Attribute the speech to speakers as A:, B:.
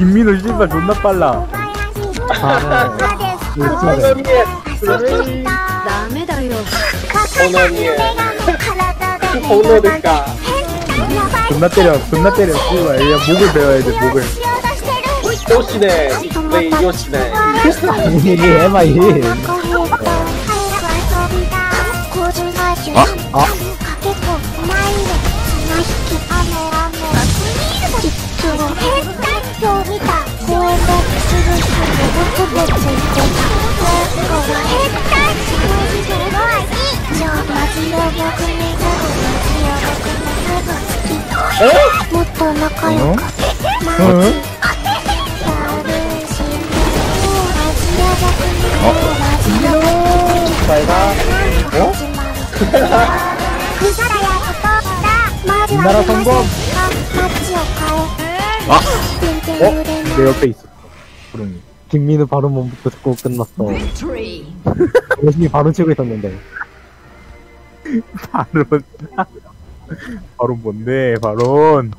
A: 김민호 씨발 존나 빨라.
B: 오너니에
A: 존나 때려 존나 때려. 씨발 야 목을 배워야 돼 목을.
B: 요시네. 네 요시네.
C: 이게 해봐 이
D: 아,
C: 아.
D: えもっと仲良くうんうんあ
A: っ。おレオペイス。プに。
C: 김민우 발음부터 듣고 끝났어
E: Victory
C: 열심히 발음 치고 있었는데
A: 바론. 바론 뭔데, 바론.